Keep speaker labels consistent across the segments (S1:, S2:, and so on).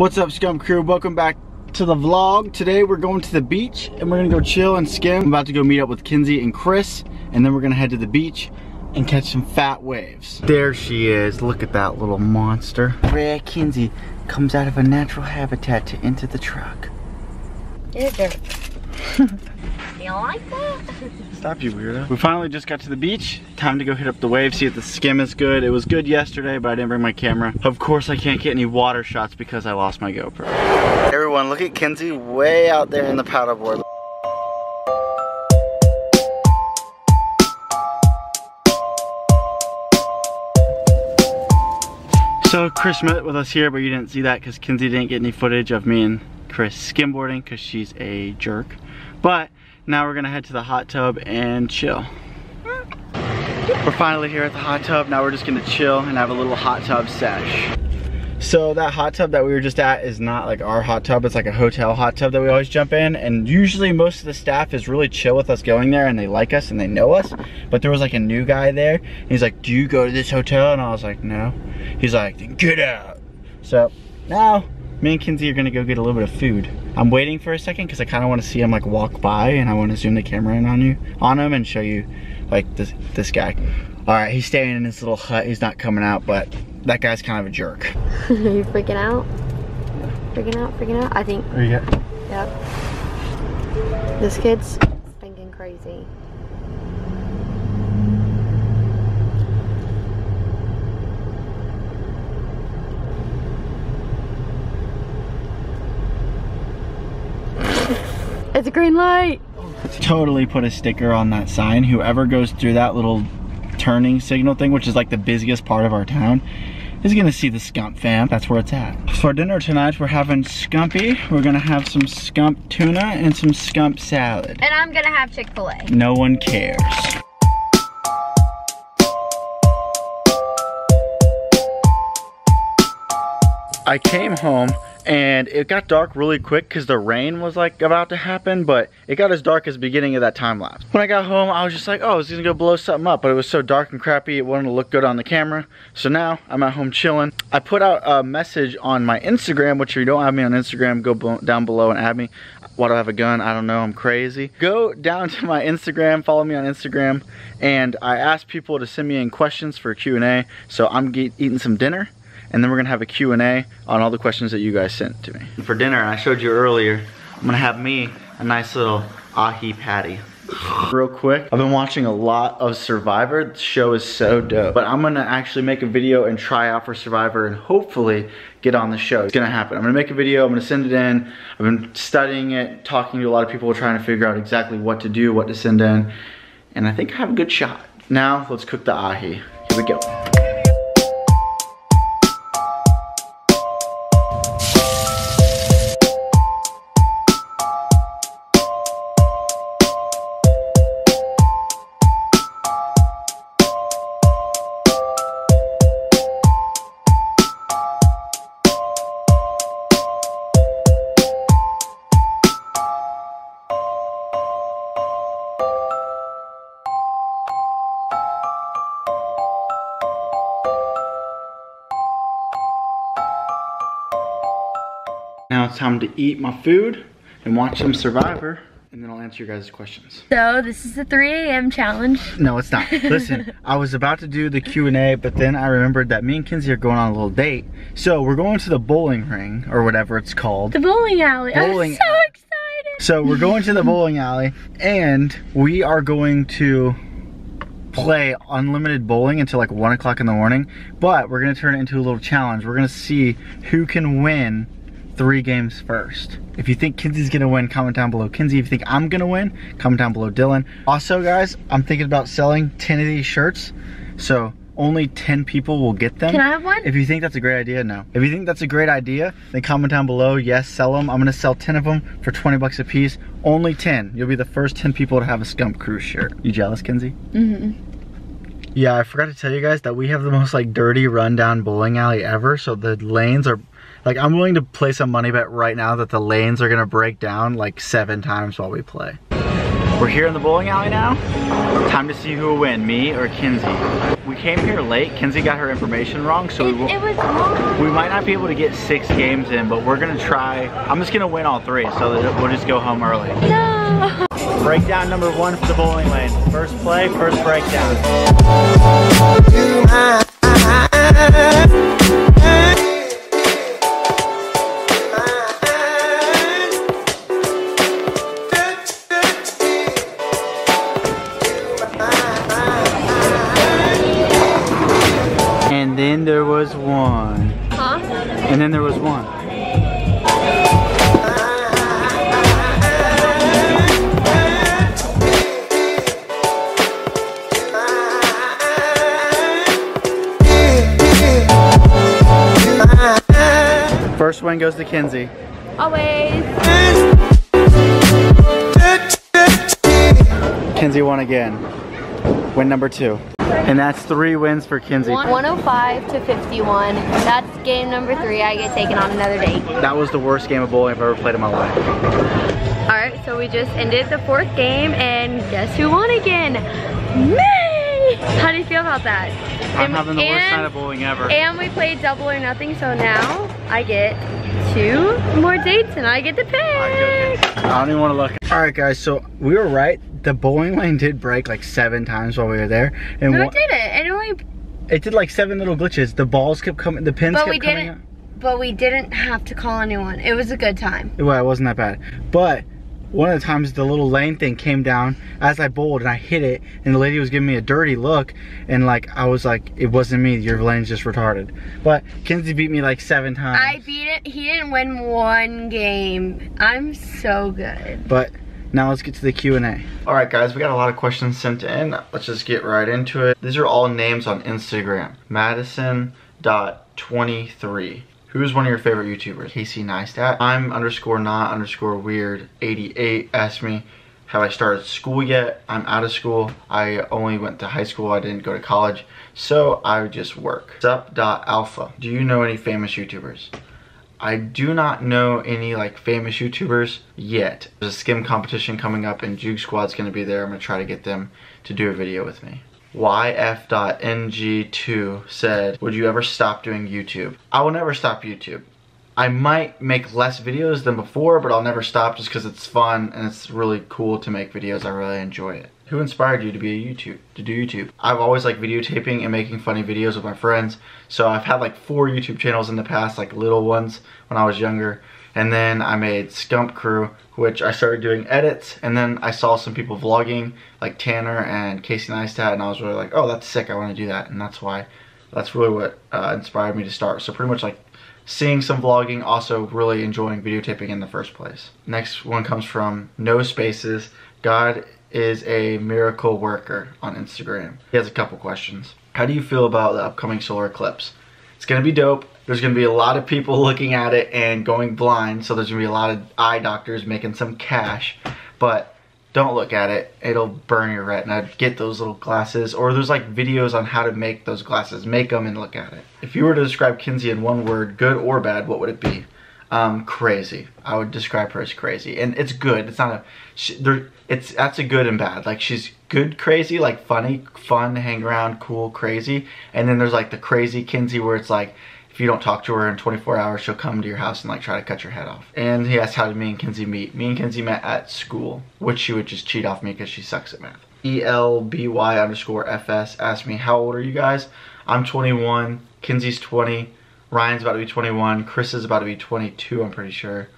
S1: What's up Skump Crew? Welcome back to the vlog. Today we're going to the beach and we're gonna go chill and skim. I'm about to go meet up with Kenzie and Chris and then we're gonna head to the beach and catch some fat waves. There she is. Look at that little monster. Rare Kenzie comes out of a natural habitat to enter the truck.
S2: You're dirt. you like that?
S1: Stop you weirdo. We finally just got to the beach. Time to go hit up the wave, see if the skim is good. It was good yesterday, but I didn't bring my camera. Of course I can't get any water shots because I lost my GoPro. Everyone, look at Kenzie way out there in the paddleboard. So Chris met with us here, but you didn't see that because Kenzie didn't get any footage of me and Chris skimboarding because she's a jerk. But now we're gonna head to the hot tub and chill. We're finally here at the hot tub. Now we're just gonna chill and have a little hot tub sesh. So that hot tub that we were just at is not like our hot tub. It's like a hotel hot tub that we always jump in. And usually most of the staff is really chill with us going there and they like us and they know us. But there was like a new guy there. And he's like, do you go to this hotel? And I was like, no. He's like, then get out. So now me and Kenzie are gonna go get a little bit of food. I'm waiting for a second because I kind of want to see him like walk by and I want to zoom the camera in on you, on him and show you like this, this guy. All right, he's staying in his little hut. He's not coming out, but that guy's kind of a jerk.
S2: Are you freaking out? Freaking out, freaking out? I think.
S1: Are you get?
S2: Yep. This kid's thinking crazy. It's a green light.
S1: Totally put a sticker on that sign. Whoever goes through that little turning signal thing, which is like the busiest part of our town, is gonna see the Skump fam. That's where it's at. For dinner tonight, we're having Skumpy. We're gonna have some Skump tuna and some Skump salad.
S2: And I'm gonna have Chick-fil-A.
S1: No one cares. I came home and it got dark really quick because the rain was like about to happen but it got as dark as beginning of that time lapse. When i got home i was just like oh it's gonna go blow something up but it was so dark and crappy it wouldn't look good on the camera. So now i'm at home chilling. I put out a message on my instagram which if you don't have me on instagram go down below and add me. Why do I have a gun? I don't know, I'm crazy. Go down to my Instagram, follow me on Instagram, and I asked people to send me in questions for Q&A, so I'm eating some dinner, and then we're gonna have a Q&A on all the questions that you guys sent to me. For dinner, I showed you earlier, I'm gonna have me a nice little ahi patty. Real quick, I've been watching a lot of Survivor. The show is so dope. But I'm gonna actually make a video and try out for Survivor and hopefully get on the show. It's gonna happen. I'm gonna make a video, I'm gonna send it in. I've been studying it, talking to a lot of people, trying to figure out exactly what to do, what to send in. And I think I have a good shot. Now, let's cook the ahi. Here we go. It's time to eat my food and watch some Survivor and then I'll answer your guys' questions.
S2: So this is the 3 a.m. challenge.
S1: No, it's not. Listen, I was about to do the Q&A, but then I remembered that me and Kenzie are going on a little date. So we're going to the bowling ring, or whatever it's called.
S2: The bowling alley. Bowling I'm so excited.
S1: So we're going to the bowling alley, and we are going to play unlimited bowling until like 1 o'clock in the morning, but we're going to turn it into a little challenge. We're going to see who can win three games first. If you think Kenzie's gonna win, comment down below Kenzie. If you think I'm gonna win, comment down below Dylan. Also guys, I'm thinking about selling 10 of these shirts. So only 10 people will get them.
S2: Can I have one?
S1: If you think that's a great idea, no. If you think that's a great idea, then comment down below, yes, sell them. I'm gonna sell 10 of them for 20 bucks a piece. Only 10. You'll be the first 10 people to have a Skump Cruise shirt. You jealous, Kenzie?
S2: Mm-hmm.
S1: Yeah, I forgot to tell you guys that we have the most like dirty rundown bowling alley ever. So the lanes are like I'm willing to place a money bet right now that the lanes are gonna break down like seven times while we play. We're here in the bowling alley now. Time to see who will win, me or Kenzie. We came here late. Kenzie got her information wrong, so
S2: It,
S1: we,
S2: it was long.
S1: we might not be able to get six games in, but we're gonna try. I'm just gonna win all three, so we'll just go home early.
S2: No.
S1: Breakdown number one for the bowling lane. First play, first breakdown. was one.
S2: Huh?
S1: And then there was one. First one goes to Kenzie.
S2: Always.
S1: Kenzie won again. Win number two. And that's three wins for Kenzie.
S2: 105 to 51. That's game number three. I get taken on another date.
S1: That was the worst game of bowling I've ever played in my life.
S2: All right, so we just ended the fourth game, and guess who won again? Me! How do you feel about that?
S1: I'm
S2: And-
S1: having the worst
S2: and-
S1: night of bowling ever.
S2: And we played double or nothing, so now I get two more dates and I get to pick.
S1: I don't even want to look. All right, guys. So we were right. The bowling lane did break like seven times while we were there, and
S2: No, it did it. It only,
S1: it did like seven little glitches. The balls kept coming. The pins
S2: but
S1: kept
S2: we
S1: coming.
S2: didn't. But we didn't have to call anyone. It was a good time.
S1: Well, it wasn't that bad. But one of the times the little lane thing came down as I bowled and I hit it, and the lady was giving me a dirty look, and like I was like, it wasn't me. Your lane's just retarded. But Kenzie beat me like seven times.
S2: I beat it. He didn't win one game. I'm so good.
S1: But now let's get to the Q&A. All right, guys, we got a lot of questions sent in. Let's just get right into it. These are all names on Instagram. Madison.23. Who's one of your favorite YouTubers? Casey Neistat. I'm underscore not underscore weird 88 asked me, have I started school yet? I'm out of school. I only went to high school. I didn't go to college. So I just work. Sup dot alpha. Do you know any famous YouTubers? I do not know any like famous YouTubers yet. There's a skim competition coming up and Juke Squad's gonna be there. I'm gonna try to get them to do a video with me. YF.NG2 said, would you ever stop doing YouTube? I will never stop YouTube. I might make less videos than before, but I'll never stop just because it's fun and it's really cool to make videos. I really enjoy it. Who inspired you to be a YouTube, to do YouTube? I've always liked videotaping and making funny videos with my friends. So I've had like four YouTube channels in the past, like little ones when I was younger. And then I made Skump Crew, which I started doing edits. And then I saw some people vlogging, like Tanner and Casey Neistat, and I was really like, oh, that's sick. I want to do that. And that's why, that's really what uh, inspired me to start. So pretty much like seeing some vlogging, also really enjoying videotaping in the first place. Next one comes from No Spaces. God is a miracle worker on Instagram. He has a couple questions. How do you feel about the upcoming solar eclipse? It's gonna be dope. There's gonna be a lot of people looking at it and going blind, so there's gonna be a lot of eye doctors making some cash. But don't look at it. It'll burn your retina. Get those little glasses. Or there's like videos on how to make those glasses. Make them and look at it. If you were to describe Kenzie in one word, good or bad, what would it be? Um, crazy. I would describe her as crazy, and it's good. It's not a. She, there, it's that's a good and bad. Like she's good, crazy, like funny, fun, hang around, cool, crazy, and then there's like the crazy Kenzie where it's like if you don't talk to her in 24 hours, she'll come to your house and like try to cut your head off. And he asked how did me and Kenzie meet. Me and Kenzie met at school, which she would just cheat off me because she sucks at math. E L B Y underscore F S asked me how old are you guys? I'm 21. Kenzie's 20. Ryan's about to be 21. Chris is about to be 22, I'm pretty sure.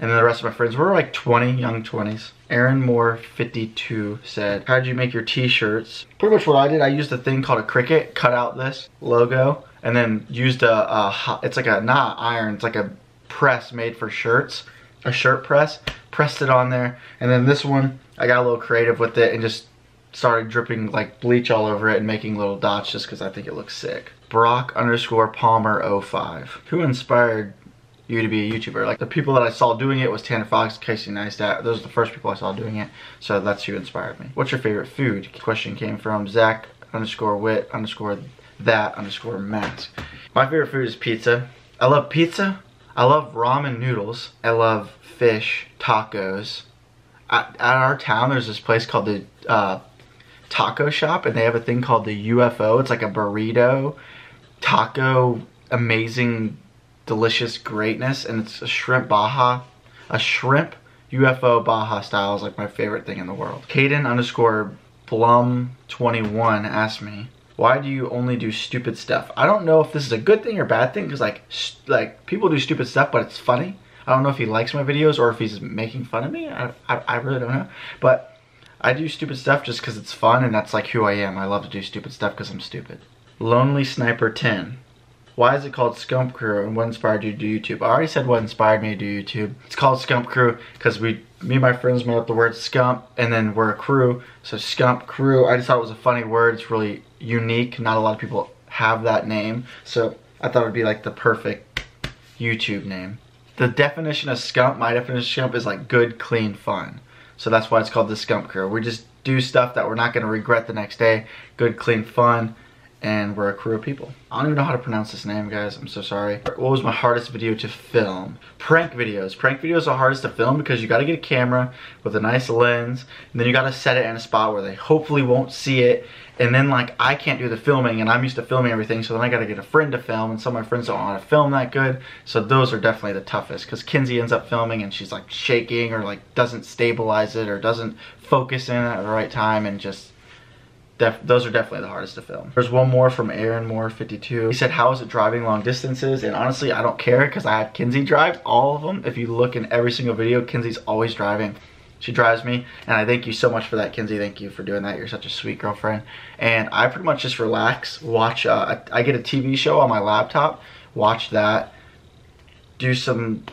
S1: And then the rest of my friends, we're like 20, young 20s. Aaron Moore, 52, said, How did you make your t-shirts? Pretty much what I did, I used a thing called a Cricut, cut out this logo, and then used a, a it's like a, not iron, it's like a press made for shirts, a shirt press, pressed it on there. And then this one, I got a little creative with it and just started dripping like bleach all over it and making little dots just because I think it looks sick. Brock underscore Palmer 05. Who inspired you to be a YouTuber? Like the people that I saw doing it was Tanner Fox, Casey Neistat. Those are the first people I saw doing it. So that's who inspired me. What's your favorite food? Question came from Zach underscore wit underscore that underscore Matt. My favorite food is pizza. I love pizza. I love ramen noodles. I love fish, tacos. at, at our town, there's this place called the uh, Taco Shop, and they have a thing called the UFO. It's like a burrito, taco, amazing, delicious greatness, and it's a shrimp Baja, a shrimp UFO Baja style is like my favorite thing in the world. Caden underscore Blum21 asked me, why do you only do stupid stuff? I don't know if this is a good thing or bad thing because like like people do stupid stuff, but it's funny. I don't know if he likes my videos or if he's making fun of me. I, I, I really don't know. But I do stupid stuff just because it's fun and that's like who I am. I love to do stupid stuff because I'm stupid. Lonely Sniper 10. Why is it called Skump Crew and what inspired you to do YouTube? I already said what inspired me to do YouTube. It's called Skump Crew because we, me and my friends made up the word skump and then we're a crew. So Skump Crew, I just thought it was a funny word. It's really unique. Not a lot of people have that name. So I thought it would be like the perfect YouTube name. The definition of skump, my definition of skump is like good, clean fun. So that's why it's called the Skump Crew. We just do stuff that we're not going to regret the next day. Good, clean fun and we're a crew of people. I don't even know how to pronounce this name, guys. I'm so sorry. What was my hardest video to film? Prank videos. Prank videos are hardest to film because you gotta get a camera with a nice lens, and then you gotta set it in a spot where they hopefully won't see it, and then like I can't do the filming, and I'm used to filming everything, so then I gotta get a friend to film, and some of my friends don't how to film that good, so those are definitely the toughest, because Kenzie ends up filming and she's like shaking, or like doesn't stabilize it, or doesn't focus in at the right time, and just Def those are definitely the hardest to film. There's one more from Aaron Moore 52. He said, how is it driving long distances? And honestly, I don't care because I have Kenzie drive all of them. If you look in every single video, Kenzie's always driving. She drives me, and I thank you so much for that, Kenzie. Thank you for doing that. You're such a sweet girlfriend. And I pretty much just relax, watch, uh, I get a TV show on my laptop, watch that, do some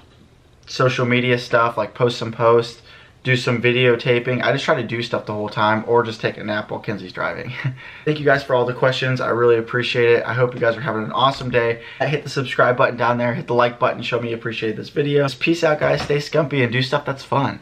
S1: social media stuff, like post some posts, do some videotaping. I just try to do stuff the whole time or just take a nap while Kenzie's driving. Thank you guys for all the questions. I really appreciate it. I hope you guys are having an awesome day. Hit the subscribe button down there. Hit the like button. Show me you appreciate this video. Just peace out, guys. Stay skumpy and do stuff that's fun.